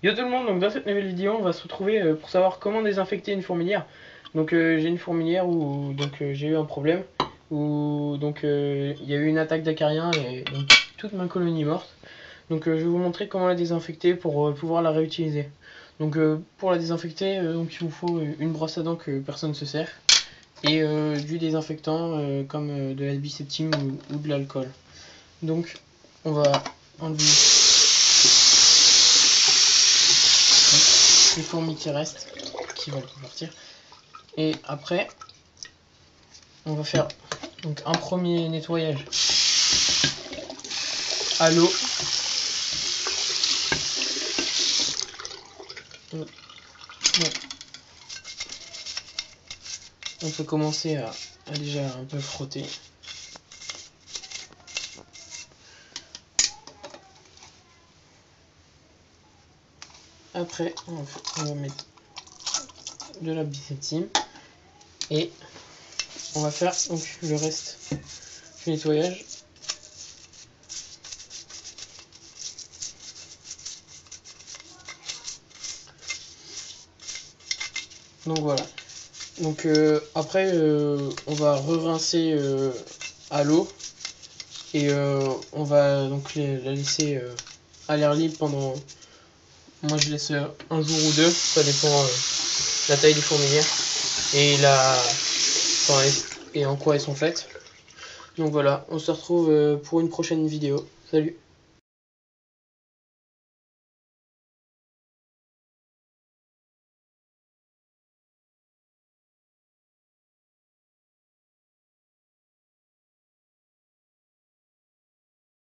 Yo tout le monde, donc dans cette nouvelle vidéo, on va se retrouver euh, pour savoir comment désinfecter une fourmilière. Donc euh, j'ai une fourmilière où donc euh, j'ai eu un problème, où donc il y a eu une attaque d'acariens et donc, toute ma colonie morte. Donc je vais vous montrer comment la désinfecter pour pouvoir la réutiliser. Donc pour la désinfecter, donc il vous faut une brosse à dents que personne ne se sert et du désinfectant comme de la bicéptine ou, ou de l'alcool. Donc on va enlever les fourmis qui restent, qui vont partir. Et après, on va faire donc un premier nettoyage à l'eau. On peut commencer à déjà un peu frotter. Après, on va mettre de la bicétine et on va faire donc le reste du nettoyage. Donc voilà. Donc euh, après, euh, on va re-rincer euh, à l'eau et on va donc la laisser à l'air libre pendant moi je laisse un jour ou deux, ça dépend euh, la taille des fourmilières et la et en quoi elles sont faites. Donc voilà, on se retrouve euh, pour une prochaine vidéo. Salut